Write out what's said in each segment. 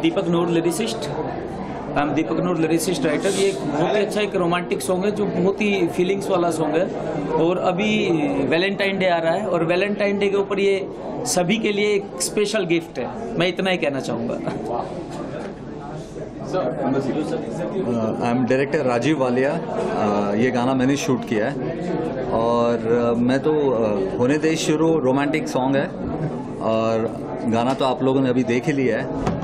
Deepak Noor lyricist I am Deepak Noor lyricist writer ये बहुत ही अच्छा एक रोमांटिक सॉन्ग है जो बहुत ही फीलिंग्स वाला सॉन्ग है। और अभी वैलेंटाइन डे आ रहा है और वैलेंटाइन डे के ऊपर ये सभी के लिए एक स्पेशल गिफ्ट है। मैं इतना ही कहना चाहूँगा। I am director Rajeev Walia ये गाना मैंने शूट किया है। और uh, मैं तो uh, होने दे शुरू रोमांटिक सॉन्ग है। और गाना तो आप लोगों ने अभी देख ही लिया है।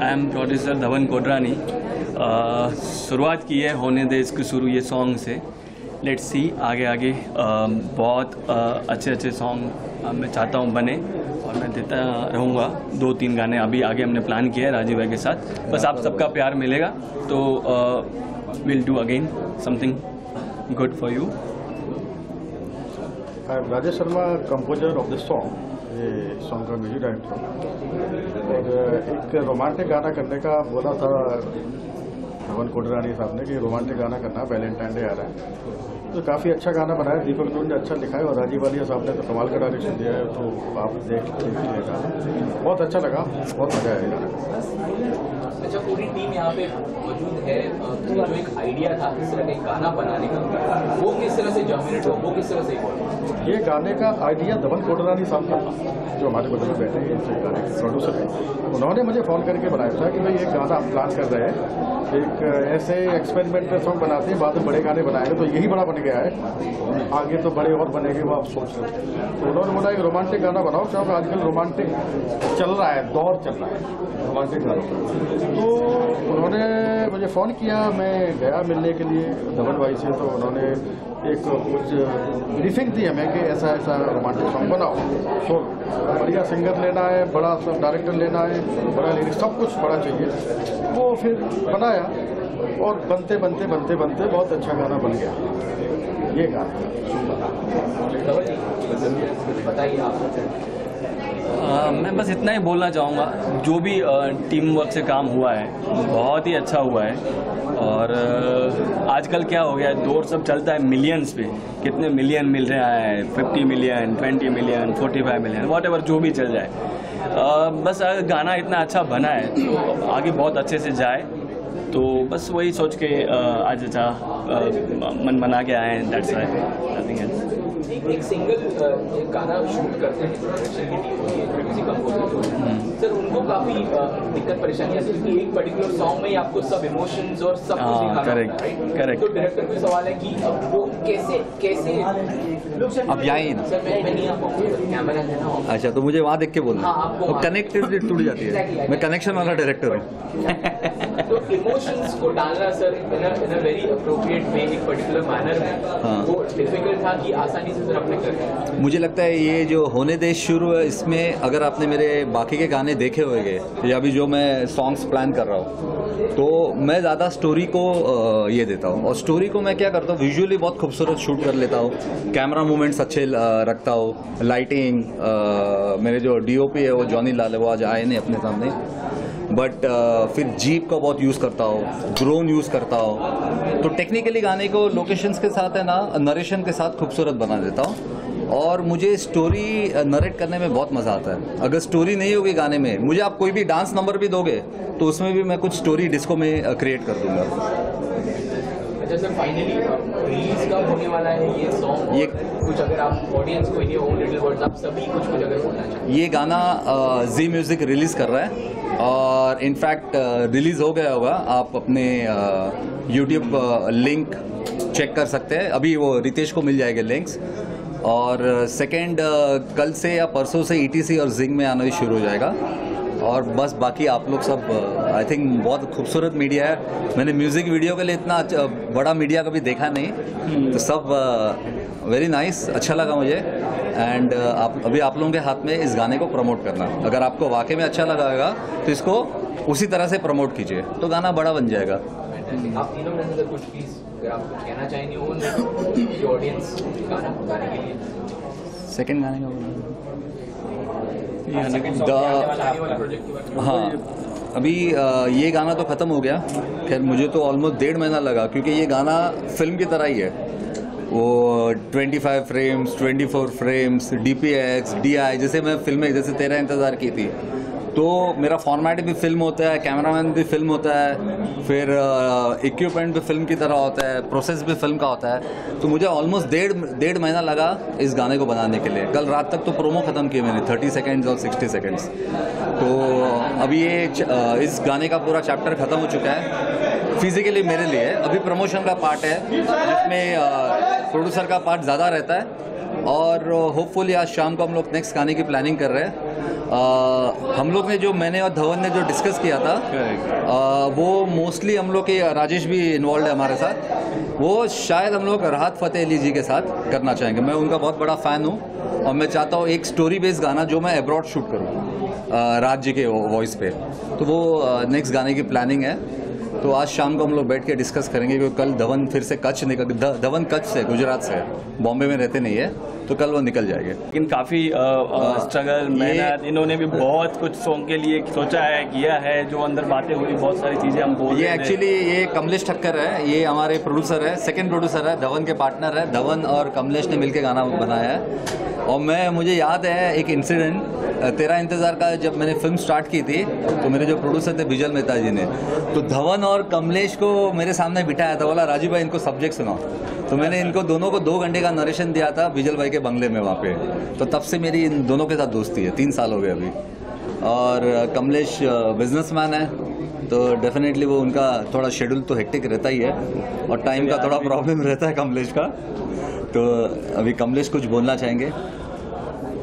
I am producer Dhawan Kodrani शुरुआत की है होने दे इसकी शुरू ये सॉन्ग से। लेट्स सी आगे आगे अ, बहुत अ, अच्छे अच्छे सॉन्ग मैं चाहता हूँ बने और मैं देता रहूँगा। दो तीन गाने अभी आगे हमने प्लान किया है राजीव भाई के साथ। बस आप सबका प्यार मिलेगा तो will do again something good for you Rajesh Sharma composer of the song ये सॉन्ग का म्यूज़िक डायरेक्टर और एक रोमांटिक गाना करने का बोला था धवन कोडरानी साहब ने कि रोमांटिक गाना करना वैलेंटाइन डे आ रहा है। तो काफ़ी अच्छा गाना बनाया दीपक ने अच्छा लिखा है और राजीव वालिया साहब ने तो कमाल का डायरेक्शन दिया है तो आप देख गाना बहुत अच्छा लगा बहुत मज़ा आया गाना। अच्छा पूरी टीम यहाँ पे मौजूद है जो एक आइडिया था इस तरह का गाना बनाने का वो किस तरह से जर्मिनेट हुआ वो किस तरह से ये गाने का आइडिया धवन कोटरानी साहब का था जो हमारे बगल में बैठे हैं गाने के प्रोड्यूसर हैं। उन्होंने मुझे फ़ोन करके बनाया था कि भाई ये गाना आप प्लान कर रहे हैं एक ऐसे एक्सपेरिमेंट में सॉन्ग बनाते हैं, बाद में बड़े गाने बनाएँगे तो यही बड़ा बन गया है। आगे तो बड़े और बनेंगे, वो आप सोच रहे तो उन्होंने बोला, एक रोमांटिक गाना बनाओ क्योंकि आजकल रोमांटिक चल रहा है, दौर चल रहा है रोमांटिक गाना तो उन्होंने मुझे फ़ोन किया, मैं गया मिलने के लिए, धवन भाई से तो उन्होंने एक कुछ ब्रीफिंग थी हमें कि ऐसा ऐसा रोमांटिक सॉन्ग बनाओ। सो बढ़िया सिंगर लेना है बड़ा सब डायरेक्टर लेना है बड़ा लिरिक्स सब कुछ बड़ा चाहिए। वो फिर बनाया और बनते बनते बनते बनते बहुत अच्छा गाना बन गया। ये गाना। बताइए आप। मैं बस इतना ही बोलना चाहूँगा, जो भी टीम वर्क से काम हुआ है, बहुत ही अच्छा हुआ है। और आजकल क्या हो गया है दौर सब चलता है मिलियंस पे। कितने मिलियन मिल रहा है 50 मिलियन 20 मिलियन 45 मिलियन वॉट जो भी चल जाए। बस गाना इतना अच्छा बना है तो आगे बहुत अच्छे से जाए। तो बस वही सोच के आज अच्छा मन बना के आए हैं दैट्स नथिंग एल्स एक सिंगल अ, गाना शूट करते हैं। किसी कंपोजर की सर उनको काफ़ी दिक्कत परेशानी है क्योंकि एक पर्टिकुलर सॉन्ग में ही आपको सब इमोशंस और सब कुछ हाँ, होता है, correct. तो डायरेक्टर को सवाल है कि अब वो कैसे कैसे अब यहाँ ही ना है अच्छा तो मुझे वहाँ देख के बोलना। हाँ, तो वहाँ- कनेक्टेड टूट जाती है? मैं कनेक्शन वाला डायरेक्टर हूँ। तो इमोशंस को डालना sir in a very appropriate way एक पर्टिकुलर मैनर में हाँ। वो डिफ़िकल्ट था कि आसानी से सर अपने कर मुझे लगता है ये जो होने दे शुरू है इसमें अगर आपने मेरे बाकी के गाने देखे होंगे या अभी जो मैं सॉन्ग्स प्लान कर रहा हूँ तो मैं ज़्यादा स्टोरी को ये देता हूँ। और स्टोरी को मैं क्या करता हूँ विजुअली बहुत खूबसूरत शूट कर लेता हूँ। कैमरा मूवमेंट्स अच्छे रखता हूँ। लाइटिंग मेरे जो डीओपी है, वो जॉनी लाल है, वो आज आए नहीं अपने सामने। बट फिर जीप का बहुत यूज़ करता हूँ। ड्रोन यूज़ करता हूँ। तो टेक्निकली गाने को लोकेशंस के साथ है ना नरेशन के साथ खूबसूरत बना देता हूँ। और मुझे स्टोरी नरेट करने में बहुत मज़ा आता है। अगर स्टोरी नहीं होगी गाने में मुझे आप कोई भी डांस नंबर भी दोगे तो उसमें भी मैं कुछ स्टोरी डिस्को में क्रिएट कर दूँगा। अच्छा सर फाइनली रिलीज़ कब होने वाला है ये सॉन्ग ये- कुछ अगर आप ऑडियंस को इन ओन लिटिल वर्ड्स आप सभी कुछ कुछ अगर बोलना चाहें। ये गाना जी म्यूज़िक रिलीज़ कर रहा है और इनफैक्ट रिलीज़ हो गया होगा। आप अपने यूट्यूब लिंक चेक कर सकते हैं। अभी वो रितेश को मिल जाएगा लिंक्स और सेकेंड कल से या परसों से ईटीसी और जिंग में आना भी शुरू हो जाएगा। और बस बाकी आप लोग सब आई थिंक बहुत खूबसूरत मीडिया है। मैंने म्यूज़िक वीडियो के लिए इतना बड़ा मीडिया कभी देखा नहीं। तो सब वेरी नाइस अच्छा लगा मुझे। एंड आप अभी आप लोगों के हाथ में इस गाने को प्रमोट करना। अगर आपको वाकई में अच्छा लगाएगा तो इसको उसी तरह से प्रमोट कीजिए। तो गाना बड़ा बन जाएगा। आप तीनों में कुछ अगर आप कुछ कहना चाहेंगे ओन ऑडियंस गाना गाने के लिए। सेकंड गाने का में। हाँ अभी ये गाना तो ख़त्म हो गया। खैर मुझे तो ऑलमोस्ट डेढ़ महीना लगा क्योंकि ये गाना फ़िल्म की तरह ही है। वो 25 फ्रेम्स 24 फ्रेम्स डीपीएक्स डीआई जैसे मैं फ़िल्में जैसे तेरा इंतज़ार की थी। तो मेरा फॉर्मेट भी फ़िल्म होता है कैमरामैन भी फ़िल्म होता है, फिर इक्विपमेंट भी फ़िल्म की तरह होता है प्रोसेस भी फ़िल्म का होता है। तो मुझे ऑलमोस्ट डेढ़ डेढ़ महीना लगा इस गाने को बनाने के लिए। कल रात तक तो प्रोमो ख़त्म किए मैंने थर्टी सेकेंड्स और सिक्सटी सेकेंड्स तो अभी ये इस गाने का पूरा चैप्टर ख़त्म हो चुका है फिजिकली मेरे लिए। अभी प्रमोशन का पार्ट है, जिसमें प्रोड्यूसर का पार्ट ज़्यादा रहता है। और होपफुली आज शाम को हम लोग नेक्स्ट गाने की प्लानिंग कर रहे हैं। अ, हम लोग ने जो मैंने और धवन ने जो डिस्कस किया था आ, वो मोस्टली हम लोग के राजेश भी इन्वॉल्व है हमारे साथ। वो शायद हम लोग राहत फ़तेह अली जी के साथ करना चाहेंगे। मैं उनका बहुत बड़ा फ़ैन हूँ और मैं चाहता हूँ एक स्टोरी बेस्ड गाना जो मैं अब्रॉड शूट करूँ राज जी के वॉइस पे। तो वो नेक्स्ट गाने की प्लानिंग है। तो आज शाम को हम लोग बैठ के डिस्कस करेंगे क्योंकि कल धवन फिर से कच्छ निकल धवन कच्छ से गुजरात से बॉम्बे में रहते नहीं है तो कल वो निकल जाएँगे। लेकिन काफ़ी स्ट्रगल मेहनत इन्होंने भी बहुत कुछ सॉन्ग के लिए सोचा है किया है जो अंदर बातें हुई बहुत सारी चीज़ें हम बोल ये एक्चुअली ये कमलेश ठक्कर है ये हमारे प्रोड्यूसर है सेकेंड प्रोड्यूसर है धवन के पार्टनर है धवन और कमलेश ने मिलकर गाना बनाया है। और मैं मुझे याद है एक इंसिडेंट तेरा इंतज़ार का जब मैंने फ़िल्म स्टार्ट की थी तो मेरे जो प्रोड्यूसर थे बिजल मेहता जी ने तो धवन और कमलेश को मेरे सामने बिठाया था बोला राजू भाई इनको सब्जेक्ट सुनाओ। तो मैंने इनको दोनों को दो घंटे का नरेशन दिया था बिजल भाई के बंगले में वहाँ पे। तो तब से मेरी इन दोनों के साथ दोस्ती है तीन साल हो गए अभी। और कमलेश बिजनेसमैन है तो डेफिनेटली वो उनका थोड़ा शेड्यूल तो हेक्टिक रहता ही है और टाइम का थोड़ा प्रॉब्लम रहता है कमलेश का। तो अभी कमलेश कुछ बोलना चाहेंगे?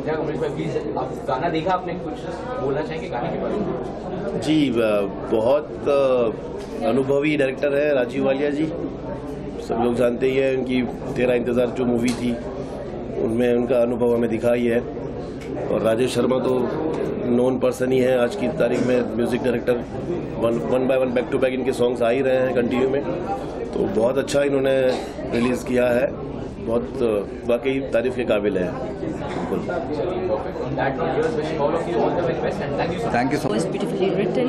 भाई प्लीज़ आप गाना देखा आपने? कुछ बोलना चाहेंगे गाने के बारे में? जी बहुत अनुभवी डायरेक्टर है राजीव वालिया जी। सब लोग जानते ही हैं उनकी तेरा इंतज़ार जो मूवी थी, उनमें उनका अनुभव हमें दिखा ही। है और राजेश शर्मा तो नोन पर्सन ही है। आज की तारीख में music director one one by one back to back इनके सॉन्ग्स आ ही रहे हैं कंटिन्यू में। तो बहुत अच्छा इन्होंने रिलीज़ किया है। बहुत वाकई तारीफ़ के काबिल है। बिल्कुल। Thank you so beautifully written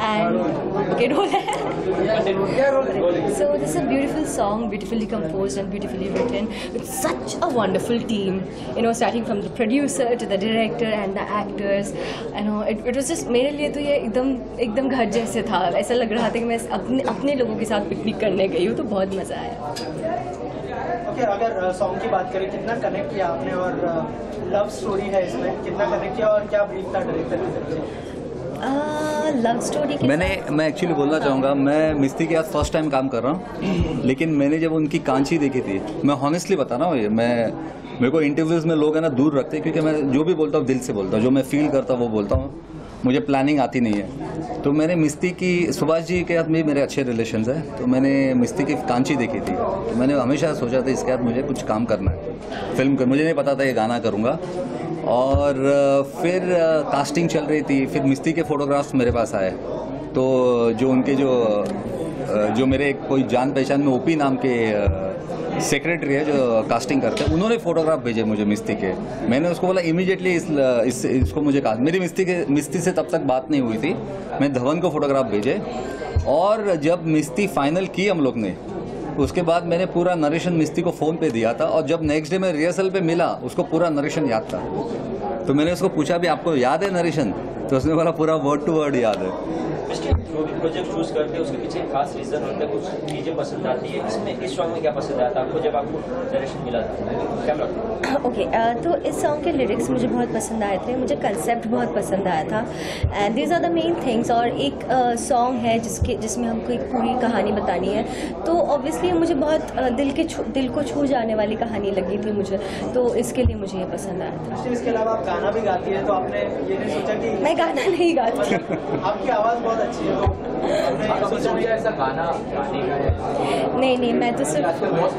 and so this beautiful song beautifully composed and beautifully written with such a wonderful team you know starting from the producer to the director and the actors you know it it was just मेरे लिए तो ये एकदम एकदम घर जैसे था। ऐसा लग रहा था कि मैं अपने अपने लोगों के साथ पिकनिक करने गई हूँ तो बहुत मज़ा आया। ओके अगर सॉन्ग की बात करें कितना कनेक्ट किया आपने और लव स्टोरी है इसमें? कितना कनेक्ट किया और क्या ब्रीफ था डायरेक्टर की तरफ़ से लव स्टोरी मैंने मैं एक्चुअली बोलना चाहूँगा मैं मिस्त्री के साथ फ़र्स्ट टाइम काम कर रहा हूँ लेकिन मैंने जब उनकी कांची देखी थी मैं हॉनेस्टली बता रहा हूँ ये मैं मेरे को इंटरव्यूज़ में लोग है ना दूर रखते हैं क्योंकि मैं जो भी बोलता हूँ दिल से बोलता हूँ जो मैं फील करता हूँ वो बोलता हूँ। मुझे प्लानिंग आती नहीं है। तो मैंने मिस्ती की, सुभाष जी के साथ भी मेरे अच्छे रिलेशन है। तो मैंने मिस्ती की कांची देखी थी। तो मैंने हमेशा सोचा था, इसके साथ मुझे कुछ काम करना है। फ़िल्म कर, मुझे नहीं पता था ये गाना करूँगा। और फिर कास्टिंग चल रही थी। फिर मिस्ती के फोटोग्राफ्स मेरे पास आए। तो जो उनके जो जो मेरे कोई जान पहचान में ओपी नाम के सेक्रेटरी है जो कास्टिंग करते हैं। उन्होंने फोटोग्राफ भेजे मुझे मिस्ती के। मैंने उसको बोला इमीडिएटली इस, इस इसको मुझे कहा मेरी मिस्ती के मिस्ती से तब तक बात नहीं हुई थी। मैं धवन को फोटोग्राफ भेजे। और जब मिस्ती फाइनल की हम लोग ने उसके बाद मैंने पूरा नरेशन मिस्ती को फ़ोन पे दिया था। और जब नेक्स्ट डे मैं रिहर्सल पे मिला उसको पूरा नरेशन याद था। तो मैंने उसको पूछा भी आपको याद है नरेशन तो उसने बोला पूरा वर्ड टू वर्ड याद है। जो भी प्रोजेक्ट चूज़ करते हैं उसके पीछे एक खास रीजन होता है कुछ चीज़ें पसंद आती है। इसमें इस सॉन्ग में क्या पसंद आया था आपको जब आपको डायरेक्शन मिला था क्या लगता है ओके तो इस सॉन्ग के लिरिक्स मुझे बहुत पसंद आए थे मुझे कंसेप्ट बहुत पसंद आया था। And these are the main things और एक सॉन्ग uh, है जिसके जिसमें हमको एक पूरी कहानी बतानी है। तो ऑब्वियसली मुझे बहुत uh, दिल के छू दिल को छू जाने वाली कहानी लगी थी मुझे तो इसके लिए मुझे ये पसंद आया था। इसके अलावा आप गाना भी गाती है तो आपने ये नहीं सोचा कि मैं गाना नहीं गाती। आपकी आवाज़ बहुत अच्छी है ऐसा गाना नहीं नहीं मैं तो सिर्फ़ बहुत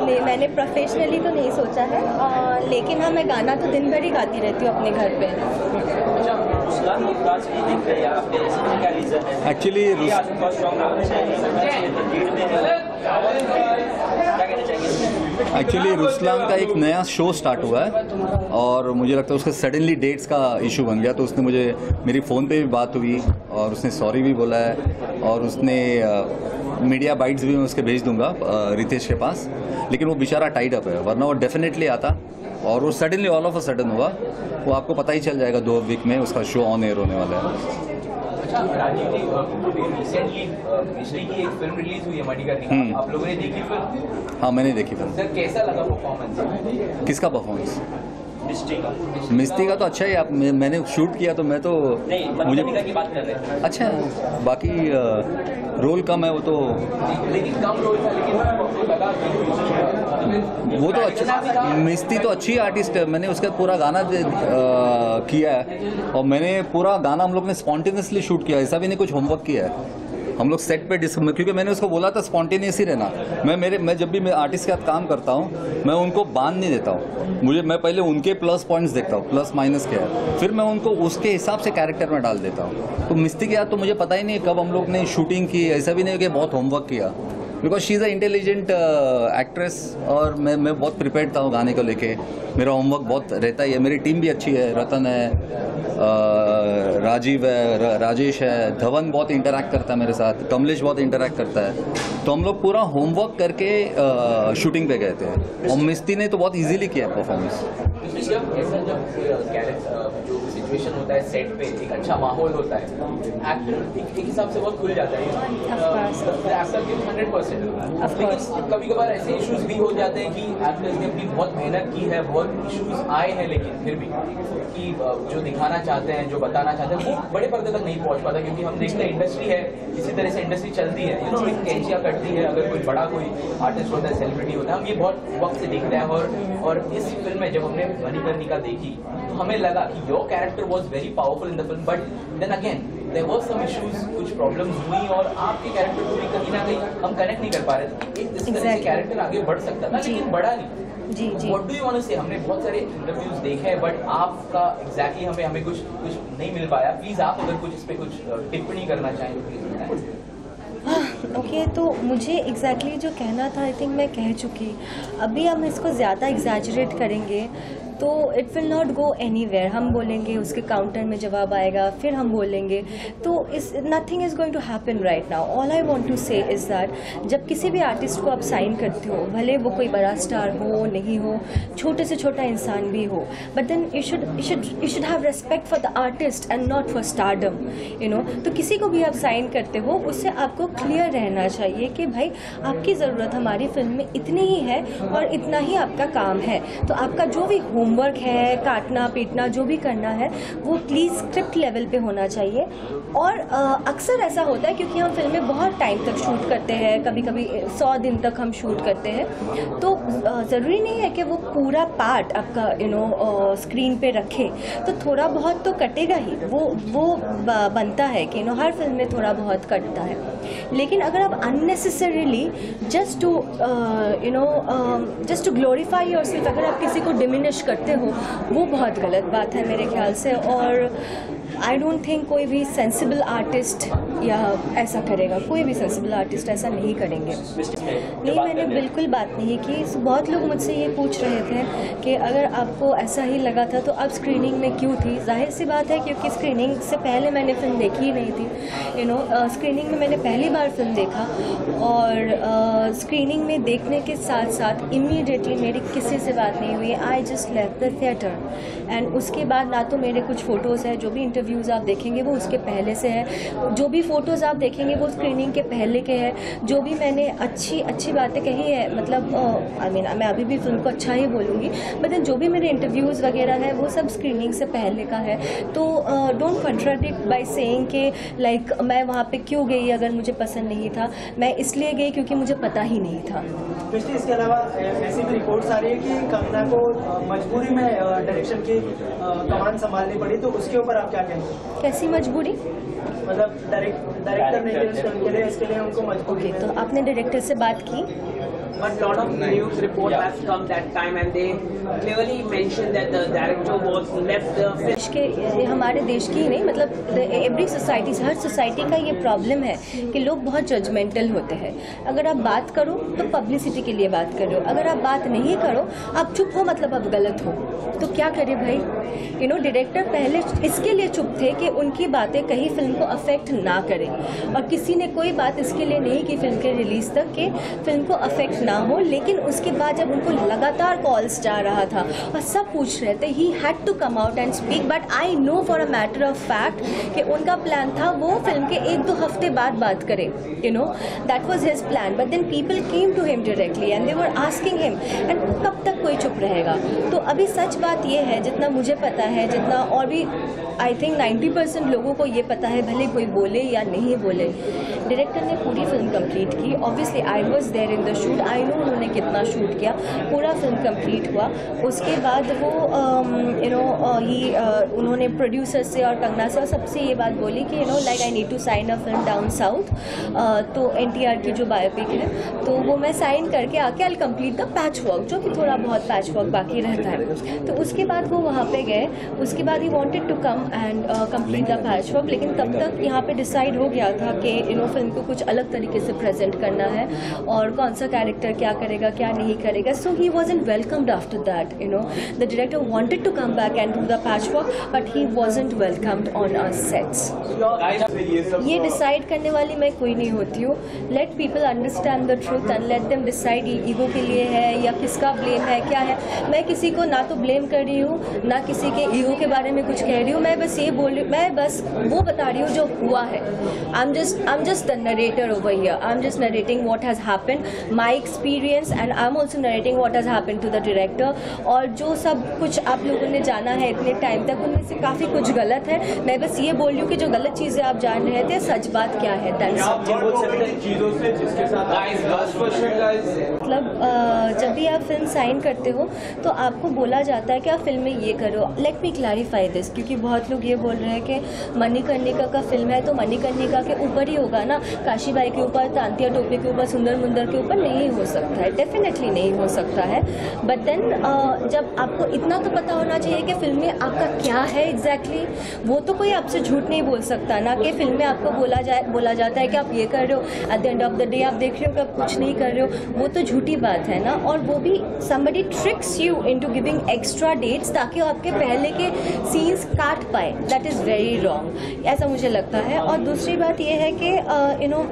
नहीं मैंने प्रोफेशनली तो नहीं सोचा है uh, लेकिन हाँ मैं गाना तो दिन भर ही गाती रहती हूँ अपने घर पे। एक्चुअली क्या कहना एक्चुअली रुस्लान का एक नया शो स्टार्ट हुआ है और मुझे लगता है उसका सडनली डेट्स का इशू बन गया तो उसने मुझे, मेरी फ़ोन पे भी बात हुई और उसने सॉरी भी बोला है और उसने मीडिया बाइट्स भी मैं उसके भेज दूँगा रितेश के पास। लेकिन वो बेचारा टाइड अप है, वरना वो डेफिनेटली आता और वो suddenly all of a sudden हुआ, वो आपको पता ही चल जाएगा दो वीक में उसका शो ऑन एयर होने वाला है। अच्छा राजीव जी रिसेंटली मिश्री की एक फ़िल्म रिलीज़ हुई है मणिकर्णिका हम्म। आप लोगों ने देखी फ़िल्म हाँ मैंने देखी फ़िल्म सर कैसा लगा परफॉर्मेंस किसका परफॉर्मेंस का। मिस्ती का तो अच्छा ही आप मैंने शूट किया तो मैं तो नहीं मुझे की बात कर रहे हैं। अच्छा बाकी रोल कम है वो तो। लेकिन कम रोल था लेकिन वो तो अच्छा मिस्ती तो अच्छी आर्टिस्ट है मैंने उसका पूरा गाना किया है। और मैंने पूरा गाना हम लोग ने स्पॉन्टेनियसली शूट किया ऐसा भी नहीं कुछ होमवर्क किया है। हम लोग सेट पे डिस क्योंकि मैंने उसको बोला था स्पॉन्टेनियस ही रहना। मैं मेरे मैं जब भी मैं आर्टिस्ट के साथ काम करता हूँ मैं उनको बाँध नहीं देता हूँ। मुझे मैं पहले उनके प्लस पॉइंट्स देखता हूँ प्लस माइनस क्या है। फिर मैं उनको उसके हिसाब से कैरेक्टर में डाल देता हूँ। तो मिस्ती के तो मुझे पता ही नहीं कब हम लोग ने शूटिंग की ऐसा भी नहीं कि बहुत होमवर्क किया। Because she is a intelligent actress और मैं मैं बहुत प्रिपेयर्ड था गाने को लेके। मेरा होमवर्क बहुत रहता ही है। मेरी टीम भी अच्छी है रतन है अ, राजीव है र- राजेश है धवन बहुत इंटरैक्ट करता है मेरे साथ कमलेश बहुत इंटरैक्ट करता है तो हम लोग पूरा होमवर्क करके शूटिंग पे गए थे और मिस्ती ने तो बहुत इजीली किया परफॉर्मेंस जब ऐसा जब कैरेक्टर जो सिचुएशन होता है सेट पे एक अच्छा माहौल होता है एक्टर एक, एक हिसाब से बहुत खुल जाता है course. एक्टर के हंड्रेड परसेंट Of course. लेकिन कभी कभार ऐसे इश्यूज़ भी हो जाते हैं कि एक्टर्स ने अपनी बहुत मेहनत की है बहुत इश्यूज़ आए हैं लेकिन फिर भी कि जो दिखाना चाहते हैं जो बताना चाहते हैं। वो बड़े पर्दे तक नहीं पहुँच पाता क्योंकि हम देखते हैं इंडस्ट्री है इसी तरह से इंडस्ट्री चलती है। यू नो एक कैंचिया कटती है अगर कोई बड़ा कोई आर्टिस्ट होता है सेलिब्रिटी होता है हम ये बहुत वक्त से देखते हैं और और इस फ़िल्म में जब हमने मणिकर्णिका देखी तो हमें लगा कि your character was very powerful in the film but then again there was some issues कुछ प्रॉब्लम्स हुई और आपके कैरेक्टर को भी कहीं ना कहीं हम कनेक्ट नहीं कर पा रहे थे। एक तरह से कैरेक्टर आगे बढ़ सकता था लेकिन बढ़ा नहीं। जी जी। What do you want to say हमने बहुत सारे इंटरव्यूज़ देखे हैं बट आपका एग्जैक्टली हमें हमें कुछ कुछ नहीं मिल पाया। प्लीज़ आप अगर कुछ इस पे कुछ टिप्पणी करना चाहें तो प्लीज़ बताएँ। ओके तो मुझे एग्जैक्टली exactly जो कहना था आई थिंक मैं कह चुकी। अभी हम इसको ज़्यादा एग्जैजरेट करेंगे तो it will not go any हम बोलेंगे, उसके काउंटर में जवाब आएगा, फिर हम बोलेंगे। तो इस nothing is going to happen right now all I want to say is that जब किसी भी आर्टिस्ट को आप साइन करते हो, भले वो कोई बड़ा स्टार हो, नहीं हो, छोटे से छोटा इंसान भी हो but then you should you should you should have respect for the artist and not for stardom you know तो किसी को भी आप साइन करते हो, उससे आपको क्लियर रहना चाहिए कि भाई, आपकी ज़रूरत हमारी फ़िल्म में इतनी ही है और इतना ही आपका काम है। तो आपका जो भी होमवर्क है काटना पीटना जो भी करना है, वो प्लीज़ स्क्रिप्ट लेवल पे होना चाहिए। और अक्सर ऐसा होता है क्योंकि हम फ़िल्में बहुत टाइम तक शूट करते हैं कभी कभी सौ दिन तक हम शूट करते हैं। तो ज़रूरी नहीं है कि वो पूरा पार्ट आपका यू नो स्क्रीन पे रखे। तो थोड़ा बहुत तो कटेगा ही। वो वो बनता है कि यू नो हर फ़िल्म में थोड़ा बहुत कटता है। लेकिन अगर आप unnecessarily just to you know just to glorify yourself अगर आप किसी को डिमिनिश करते हो, वो बहुत गलत बात है मेरे ख्याल से। और आई डोंट थिंक कोई भी सेंसिबल आर्टिस्ट या ऐसा करेगा, कोई भी सेंसिबल आर्टिस्ट ऐसा नहीं करेंगे। नहीं, मैंने बिल्कुल बात नहीं की। बहुत लोग मुझसे ये पूछ रहे थे कि अगर आपको ऐसा ही लगा था तो आप स्क्रीनिंग में क्यों थी? ज़ाहिर सी बात है, क्योंकि स्क्रीनिंग से पहले मैंने फ़िल्म देखी ही नहीं थी। यू नो स्क्रीनिंग में मैंने पहली बार फ़िल्म देखा और स्क्रीनिंग में देखने के साथ साथ इमीडिएटली मेरी किसी से बात नहीं हुई। I just left the theatre and उसके बाद ना तो मेरे कुछ फ़ोटोज़ हैं, जो भी इंटरव्यूज़ आप देखेंगे, वो उसके पहले से है। जो भी फ़ोटोज़ आप देखेंगे वो स्क्रीनिंग के पहले के हैं जो भी मैंने अच्छी अच्छी बातें कही है मतलब आई मीन मैं अभी भी फ़िल्म को अच्छा ही बोलूँगी बट देन जो भी मेरे इंटरव्यूज़ वगैरह है वो सब स्क्रीनिंग से पहले का है। तो डोंट कंट्राडिक्ट बाय सेइंग कि लाइक मैं वहाँ पे क्यों गई अगर मुझे पसंद नहीं था? मैं इसलिए गई क्योंकि मुझे पता ही नहीं था। इसके अलावा ऐसी भी रिपोर्ट्स आ रही है कि कंगना को मजबूरी में डायरेक्शन की कमान संभालनी पड़ी तो उसके ऊपर आप क्या कहेंगे कैसी मजबूरी? मतलब डायरेक्ट डायरेक्टर नहीं है इसके लिए उनको ओके तो आपने डायरेक्टर से बात की। But lot of news report yeah. has come that time and they clearly mentioned that the director was left the. देश के ये हमारे देश की ही नहीं मतलब एवरी सोसाइटी हर सोसाइटी का ये प्रॉब्लम है कि लोग बहुत जजमेंटल होते हैं। अगर आप बात करो तो पब्लिसिटी के लिए बात करो। अगर आप बात नहीं करो आप चुप हो मतलब आप गलत हो। तो क्या करें भाई? यू नो डायरेक्टर पहले इसके लिए चुप थे कि उनकी बातें कहीं फ़िल्म को अफेक्ट ना करें। और किसी ने कोई बात इसके लिए नहीं की फ़िल्म के रिलीज़ तक कि फ़िल्म को अफेक्ट ना हो, लेकिन उसके बाद जब उनको लगातार कॉल्स जा रहा था और सब पूछ रहे थे he had to come out and speak but I know for a matter of fact कि उनका प्लान था वो फ़िल्म के एक दो हफ़्ते बाद बात करें you know that was his plan but then people came to him directly and they were asking him and कब तक कोई चुप रहेगा? तो अभी सच बात यह है, जितना मुझे पता है, जितना और भी आई थिंक 90 परसेंट लोगों को ये पता है, भले कोई बोले या नहीं बोले। डायरेक्टर ने पूरी फ़िल्म कंप्लीट की। Obviously I was there in the shoot I know उन्होंने कितना शूट किया, पूरा फ़िल्म कंप्लीट हुआ। उसके बाद वो यू नो ही उन्होंने प्रोड्यूसर से और कंगना से और सबसे ये बात बोली कि you know like I need to sign a film down south तो एनटीआर की जो बायोपिक है तो वो मैं साइन करके आके I complete the patch work जो कि थोड़ा बहुत पैच वर्क बाकी रहता है। तो उसके बाद वो वहाँ पे गए, उसके बाद he wanted to come and complete the patch work लेकिन तब तक यहाँ पे डिसाइड हो गया था कि यू नो फ़िल्म को कुछ अलग तरीके से प्रेजेंट करना है और कौन सा कैरेक्टर क्या करेगा, क्या नहीं करेगा? So he was in welcomed after that you know the director wanted to come back and do the patch work but he wasn't welcomed on our sets ये डिसाइड करने वाली मैं कोई नहीं होती हूँ। Let people understand the truth and let them decide ego के लिए है या किसका ब्लेम है, क्या है। मैं किसी को ना तो ब्लेम कर रही हूँ, ना किसी के ईगो के बारे में कुछ कह रही हूँ। मैं बस ये बोल रही मैं बस वो बता रही हूँ जो हुआ है। I am just I am just the narrator over here I am just narrating what has happened my experience and I am also narrating what has happened to the director और जो सब कुछ आप लोगों ने जाना है इतने टाइम तक उनमें से काफ़ी कुछ गलत है। मैं बस ये बोल रही हूँ कि जो गलत चीज़ें आप जान रहे थे सच बात क्या है? मतलब जब भी आप फ़िल्म साइन करते हो तो आपको बोला जाता है कि आप फ़िल्म में ये करो। लेट मी क्लैरिफाई दिस क्योंकि बहुत लोग ये बोल रहे हैं कि मणिकर्णिका का फ़िल्म है तो मणिकर्णिका के ऊपर ही होगा ना? काशीबाई के ऊपर तांतिया टोपे के ऊपर सुंदर मुंदर के ऊपर नहीं हो सकता है डेफिनेटली नहीं हो सकता है। बट देन uh, जब आपको इतना तो पता होना चाहिए कि फ़िल्म में आपका क्या है एग्जैक्टली exactly, वो तो कोई आपसे झूठ नहीं बोल सकता। ना कि फ़िल्म में आपको बोला जाए बोला जाता है कि आप ये कर रहे हो at the end of the day आप देख रहे हो कि आप कुछ नहीं कर रहे हो। वो तो झूठी बात है ना? और वो भी somebody tricks you into giving extra dates ताकि आपके पहले के सीन्स काट पाए। दैट इज़ वेरी रॉन्ग ऐसा मुझे लगता है। और दूसरी बात ये है कि यू नो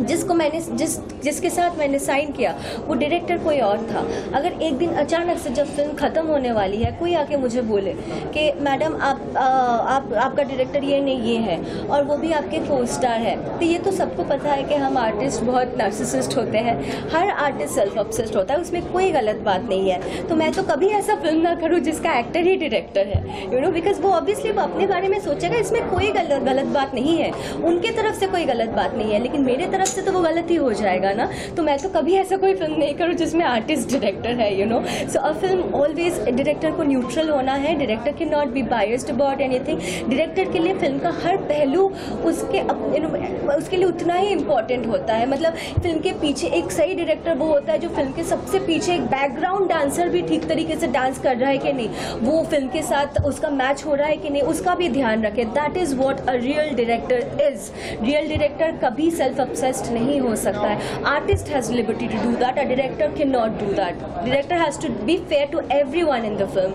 जिसको मैंने, जिस, जिसके साथ मैंने साइन किया, वो डायरेक्टर कोई और था। अगर एक दिन अचानक से जब फ़िल्म ख़त्म होने वाली है, कोई आके मुझे बोले कि, मैडम, आप आप, आपका डायरेक्टर ये नहीं, ये है, और वो भी आपके फोर स्टार है। तो ये तो सबको पता है कि हम आर्टिस्ट बहुत नार्सिसिस्ट होते हैं। हर आर्टिस्ट सेल्फ ऑब्सेस्ड होता है, उसमें कोई गलत बात नहीं है। तो मैं तो कभी ऐसा फ़िल्म ना करूँ जिसका एक्टर ही डायरेक्टर है यू नो बिकॉज़ वो ऑब्वियसली वो अपने बारे में सोचेगा, इसमें कोई गलत गलत बात नहीं है। उनके तरफ़ से कोई गलत बात नहीं है, लेकिन मेरे तरफ़ से तो वो गलत ही हो जाएगा ना? तो मैं तो कभी ऐसा कोई फ़िल्म नहीं करूँ जिसमें आर्टिस्ट डायरेक्टर है you know so a film always director को न्यूट्रल होना है डायरेक्टर के not be biased about anything director के लिए फ़िल्म का हर पहलू उसके उसके लिए उतना ही इम्पोर्टेंट होता है। मतलब फ़िल्म के पीछे एक सही डायरेक्टर वो होता है जो फ़िल्म के सबसे पीछे एक बैकग्राउंड डांसर भी ठीक तरीके से डांस कर रहा है कि नहीं? वो फ़िल्म के साथ उसका मैच हो रहा है कि नहीं? उसका भी ध्यान रखे। That is what a real director is real director कभी सेल्फ obsessed नहीं हो सकता है। Artist has liberty to do that a director can not do that director has to be fair to everyone in the film